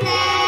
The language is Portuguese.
Boné!